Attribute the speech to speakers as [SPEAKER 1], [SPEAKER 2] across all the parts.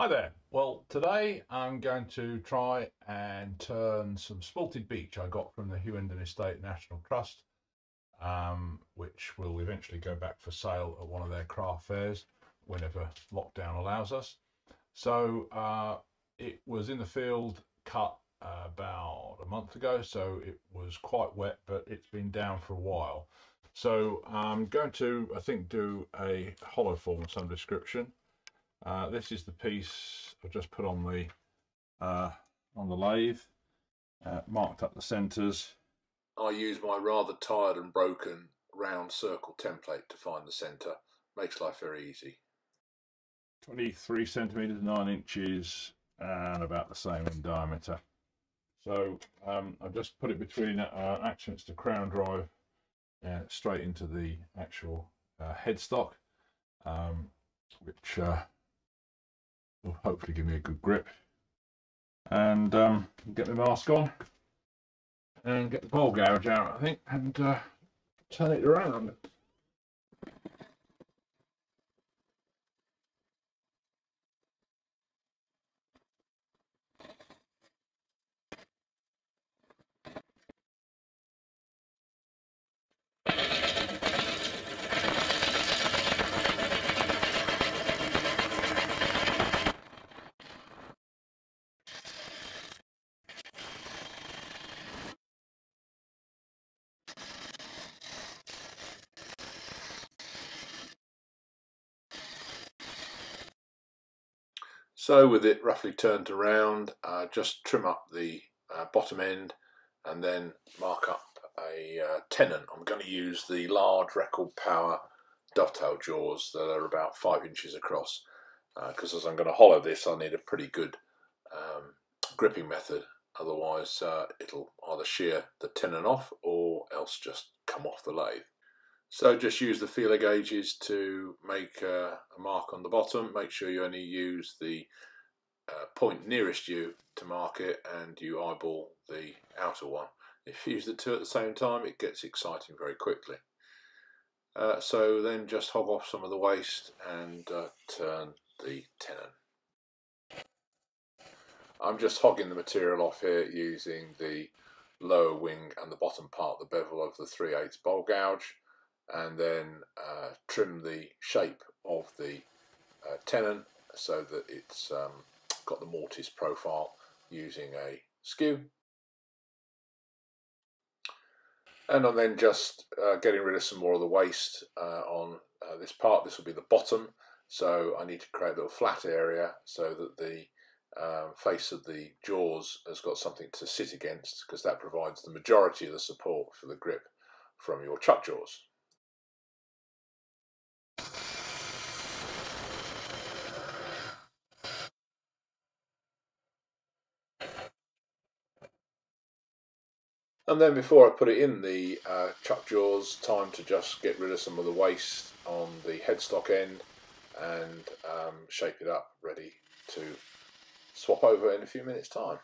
[SPEAKER 1] Hi there. Well, today I'm going to try and turn some spalted beech I got from the Hughenden Estate National Trust, um, which will eventually go back for sale at one of their craft fairs whenever lockdown allows us. So uh, it was in the field cut uh, about a month ago, so it was quite wet, but it's been down for a while. So I'm going to, I think, do a hollow form of some description. Uh, this is the piece I've just put on the uh, on the lathe, uh, marked up the centres.
[SPEAKER 2] I use my rather tired and broken round circle template to find the centre. Makes life very easy.
[SPEAKER 1] 23 centimetres, 9 inches, and about the same in diameter. So um, I've just put it between uh, accents to crown drive uh, straight into the actual uh, headstock, um, which uh, will hopefully give me a good grip. And um, get my mask on and get the ball gouge out, I think, and uh, turn it around.
[SPEAKER 2] So with it roughly turned around, uh, just trim up the uh, bottom end and then mark up a uh, tenon. I'm going to use the large record power dovetail jaws that are about five inches across because uh, as I'm going to hollow this I need a pretty good um, gripping method otherwise uh, it'll either shear the tenon off or else just come off the lathe. So just use the feeler gauges to make uh, a mark on the bottom. Make sure you only use the uh, point nearest you to mark it and you eyeball the outer one. If you use the two at the same time, it gets exciting very quickly. Uh, so then just hog off some of the waste and uh, turn the tenon. I'm just hogging the material off here using the lower wing and the bottom part the bevel of the 3 8 bowl gouge and then uh, trim the shape of the uh, tenon so that it's um, got the mortise profile using a skew. And I'm then just uh, getting rid of some more of the waste uh, on uh, this part. This will be the bottom, so I need to create a little flat area so that the um, face of the jaws has got something to sit against because that provides the majority of the support for the grip from your chuck jaws. And then before I put it in the uh, chuck jaws, time to just get rid of some of the waste on the headstock end and um, shape it up ready to swap over in a few minutes time.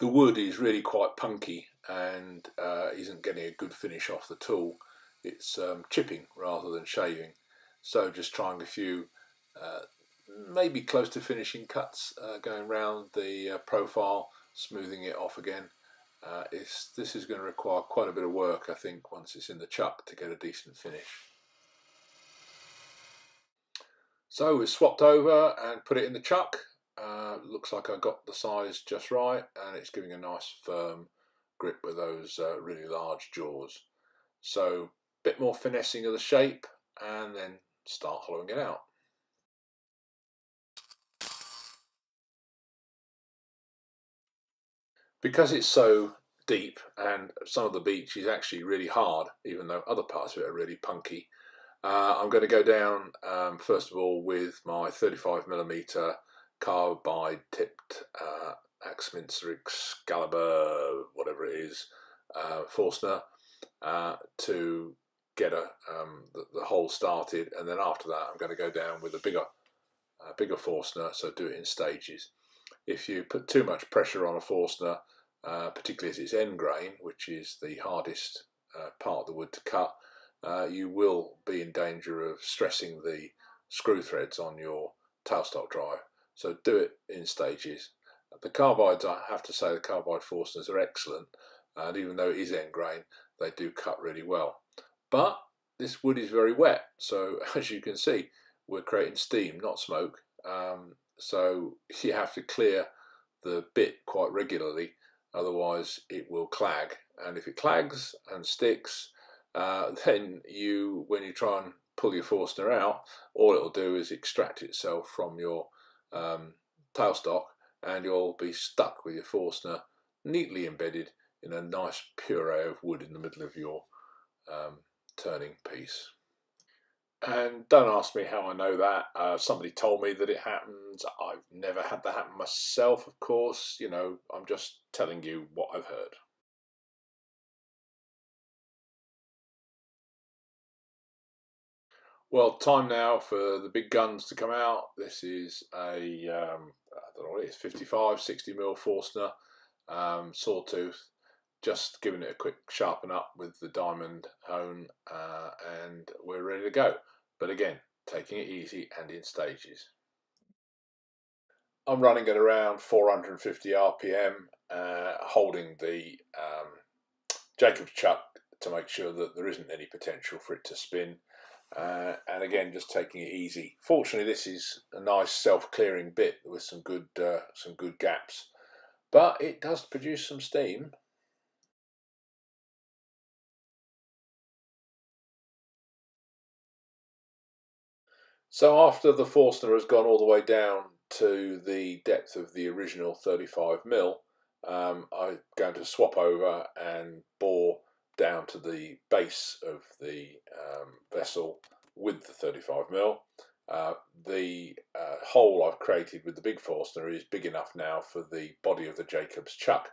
[SPEAKER 2] The wood is really quite punky and uh, isn't getting a good finish off the tool. It's um, chipping rather than shaving. So just trying a few uh, maybe close to finishing cuts uh, going around the uh, profile, smoothing it off again. Uh, this is going to require quite a bit of work I think once it's in the chuck to get a decent finish. So we've swapped over and put it in the chuck uh, looks like I got the size just right and it's giving a nice firm grip with those uh, really large jaws. So a bit more finessing of the shape and then start hollowing it out. Because it's so deep and some of the beech is actually really hard even though other parts of it are really punky Uh, I'm going to go down um, first of all with my 35mm carbide tipped uh, Axminster Excalibur, whatever it is, uh, Forstner uh, to get a, um, the, the, hole started, and then after that, I'm going to go down with a bigger, uh, bigger Forstner. So do it in stages. If you put too much pressure on a Forstner, uh, particularly as it's end grain, which is the hardest uh, part of the wood to cut, uh, you will be in danger of stressing the screw threads on your tailstock drive. So do it in stages. The carbides, I have to say, the carbide Forstners are excellent, and even though it is end grain, they do cut really well. But this wood is very wet, so as you can see, we're creating steam, not smoke. Um, so you have to clear the bit quite regularly, otherwise it will clag. And if it clags and sticks, uh, then you, when you try and pull your Forstner out, all it'll do is extract itself from your um, tailstock and you'll be stuck with your Forstner neatly embedded in a nice puree of wood in the middle of your um, turning piece. And don't ask me how I know that. Uh, somebody told me that it happens. I've never had that happen myself, of course. You know, I'm just telling you what I've heard. Well, time now for the big guns to come out. This is a, um, I don't know what it is, 55, 60 mil Forstner um, sawtooth. Just giving it a quick sharpen up with the diamond hone uh, and we're ready to go. But again, taking it easy and in stages. I'm running at around 450 RPM, uh, holding the um, Jacob's chuck to make sure that there isn't any potential for it to spin. Uh, and again, just taking it easy. Fortunately, this is a nice self-clearing bit with some good uh, some good gaps, but it does produce some steam. So after the Forstner has gone all the way down to the depth of the original 35 mil, um, I'm going to swap over and bore down to the base of the um, vessel with the 35 mil. Uh, the uh, hole I've created with the big Forstner is big enough now for the body of the Jacobs chuck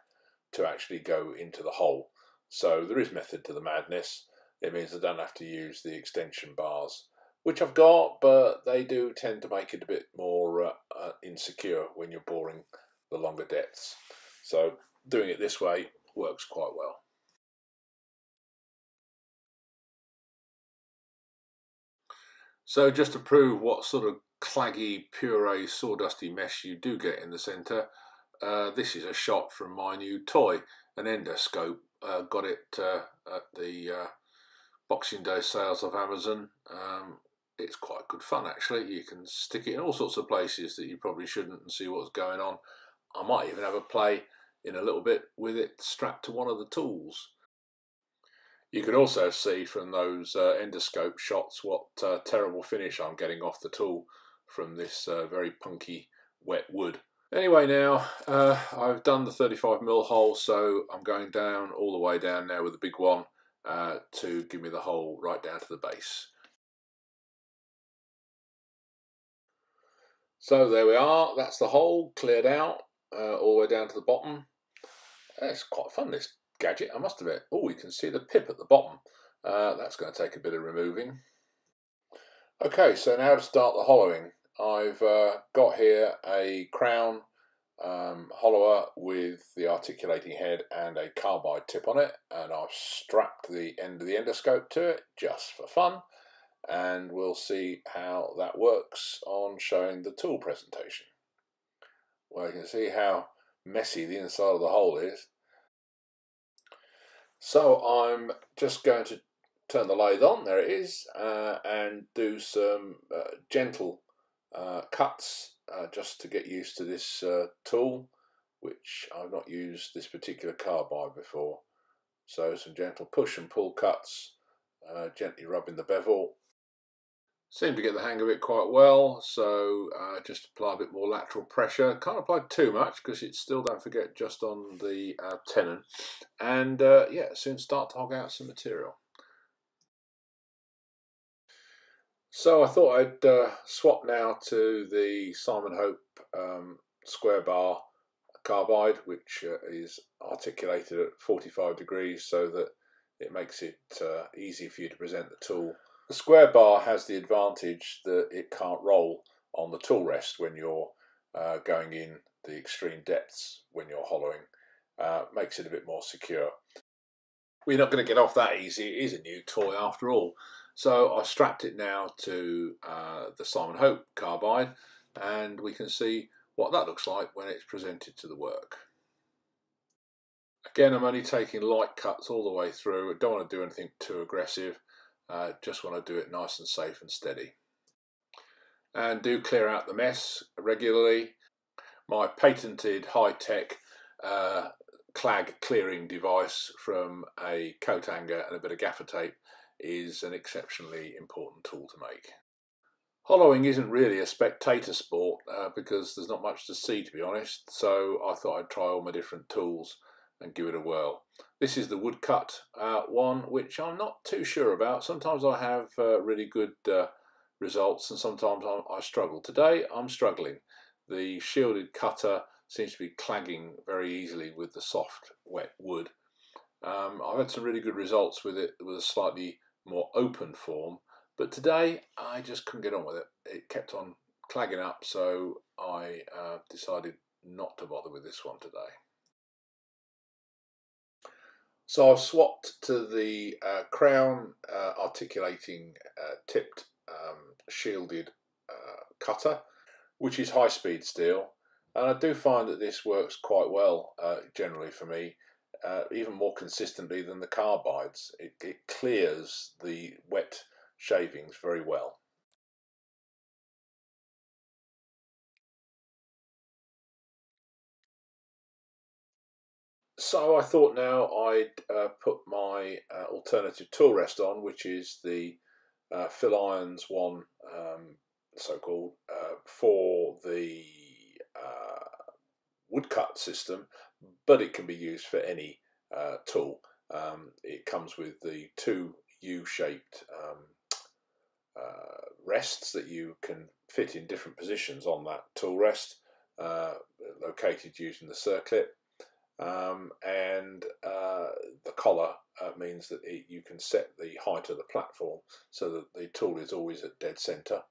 [SPEAKER 2] to actually go into the hole. So there is method to the madness. It means I don't have to use the extension bars, which I've got, but they do tend to make it a bit more uh, uh insecure when you're boring the longer depths. So doing it this way works quite well. So just to prove what sort of claggy, puree, sawdusty mesh you do get in the centre, uh, this is a shot from my new toy, an endoscope. Uh, got it uh, at the uh, Boxing Day sales of Amazon. Um, it's quite good fun actually. You can stick it in all sorts of places that you probably shouldn't and see what's going on. I might even have a play in a little bit with it strapped to one of the tools. You can also see from those uh, endoscope shots what uh, terrible finish I'm getting off the tool from this uh, very punky wet wood. Anyway now, uh, I've done the 35mm hole so I'm going down all the way down now with the big one uh, to give me the hole right down to the base. So there we are, that's the hole cleared out uh, all the way down to the bottom. It's quite fun this gadget, I must admit. Oh, you can see the pip at the bottom. Uh, that's going to take a bit of removing. Okay, so now to start the hollowing. I've uh, got here a crown um, hollower with the articulating head and a carbide tip on it and I've strapped the end of the endoscope to it just for fun and we'll see how that works on showing the tool presentation. Well you can see how messy the inside of the hole is so I'm just going to turn the lathe on, there it is, uh, and do some uh, gentle uh, cuts uh, just to get used to this uh, tool, which I've not used this particular carbide before. So some gentle push and pull cuts, uh, gently rubbing the bevel Seem to get the hang of it quite well, so uh, just apply a bit more lateral pressure. Can't apply too much because it's still, don't forget, just on the uh, tenon. And uh, yeah, soon start to hog out some material. So I thought I'd uh, swap now to the Simon Hope um, square bar carbide, which uh, is articulated at 45 degrees so that it makes it uh, easy for you to present the tool. The square bar has the advantage that it can't roll on the tool rest when you're uh, going in the extreme depths when you're hollowing. Uh, makes it a bit more secure. We're not going to get off that easy. It is a new toy after all. So I strapped it now to uh, the Simon Hope carbide and we can see what that looks like when it's presented to the work. Again, I'm only taking light cuts all the way through. I don't want to do anything too aggressive. Uh, just want to do it nice and safe and steady. And do clear out the mess regularly. My patented high-tech uh, clag clearing device from a coat hanger and a bit of gaffer tape is an exceptionally important tool to make. Hollowing isn't really a spectator sport uh, because there's not much to see to be honest, so I thought I'd try all my different tools and give it a whirl. This is the woodcut uh, one, which I'm not too sure about. Sometimes I have uh, really good uh, results and sometimes I, I struggle. Today I'm struggling. The shielded cutter seems to be clagging very easily with the soft wet wood. Um, I've had some really good results with it with a slightly more open form but today I just couldn't get on with it. It kept on clagging up so I uh, decided not to bother with this one today. So I've swapped to the uh, Crown uh, articulating uh, tipped um, shielded uh, cutter, which is high speed steel. And I do find that this works quite well uh, generally for me, uh, even more consistently than the carbides. It, it clears the wet shavings very well. So I thought now I'd uh, put my uh, alternative tool rest on, which is the uh, Phil Irons one, um, so-called, uh, for the uh, woodcut system, but it can be used for any uh, tool. Um, it comes with the two U-shaped um, rests that you can fit in different positions on that tool rest, located using the circlip. Um, and uh, the collar uh, means that it, you can set the height of the platform so that the tool is always at dead center.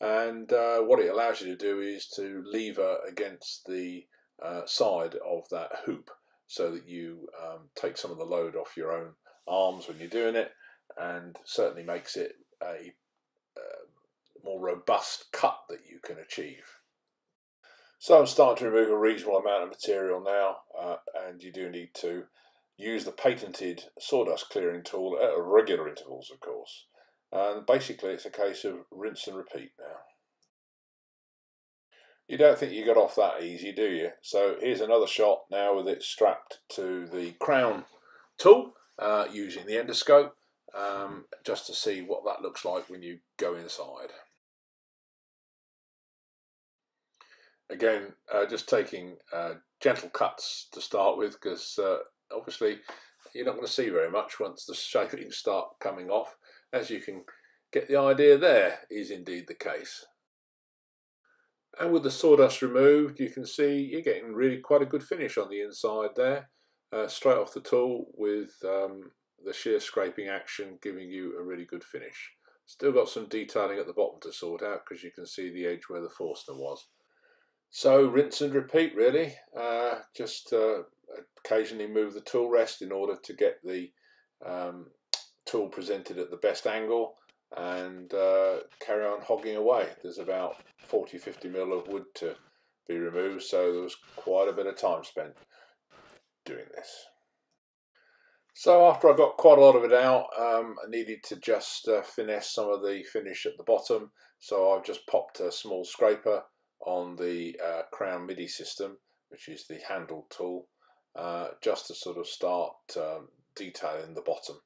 [SPEAKER 2] And uh, what it allows you to do is to lever against the uh, side of that hoop so that you um, take some of the load off your own arms when you're doing it and certainly makes it a uh, more robust cut that you can achieve. So I'm starting to remove a reasonable amount of material now uh, and you do need to use the patented sawdust clearing tool at regular intervals of course and basically it's a case of rinse and repeat now. You don't think you got off that easy do you? So here's another shot now with it strapped to the crown tool uh, using the endoscope um, just to see what that looks like when you go inside. Again, uh, just taking uh, gentle cuts to start with because uh, obviously you're not going to see very much once the shavings start coming off. As you can get the idea there is indeed the case. And with the sawdust removed, you can see you're getting really quite a good finish on the inside there, uh, straight off the tool with um, the shear scraping action giving you a really good finish. Still got some detailing at the bottom to sort out because you can see the edge where the Forstner was. So rinse and repeat really, uh, just uh, occasionally move the tool rest in order to get the um, tool presented at the best angle and uh, carry on hogging away. There's about 40-50 mil of wood to be removed so there was quite a bit of time spent doing this. So after I got quite a lot of it out, um, I needed to just uh, finesse some of the finish at the bottom. So I've just popped a small scraper on the uh, Crown MIDI system, which is the handle tool, uh, just to sort of start um, detailing the bottom.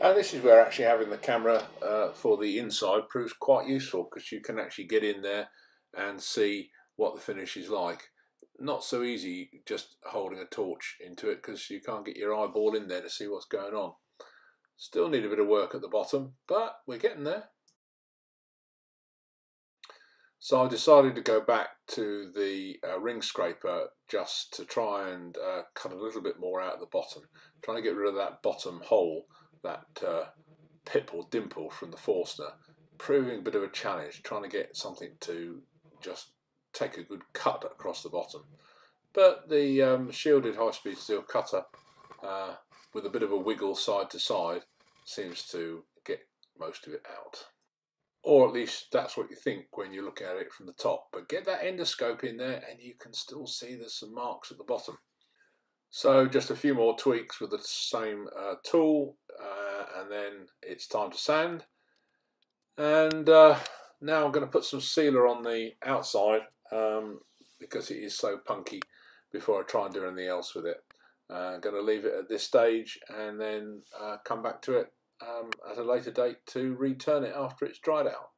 [SPEAKER 2] And this is where actually having the camera uh, for the inside proves quite useful because you can actually get in there and see what the finish is like. Not so easy just holding a torch into it because you can't get your eyeball in there to see what's going on. Still need a bit of work at the bottom, but we're getting there. So I decided to go back to the uh, ring scraper just to try and uh, cut a little bit more out of the bottom, trying to get rid of that bottom hole that uh, pip or dimple from the Forster, proving a bit of a challenge, trying to get something to just take a good cut across the bottom. But the um, shielded high-speed steel cutter, uh, with a bit of a wiggle side to side, seems to get most of it out. Or at least that's what you think when you look at it from the top. But get that endoscope in there and you can still see there's some marks at the bottom. So just a few more tweaks with the same uh, tool uh, and then it's time to sand. And uh, now I'm going to put some sealer on the outside um, because it is so punky before I try and do anything else with it. Uh, I'm going to leave it at this stage and then uh, come back to it um, at a later date to return it after it's dried out.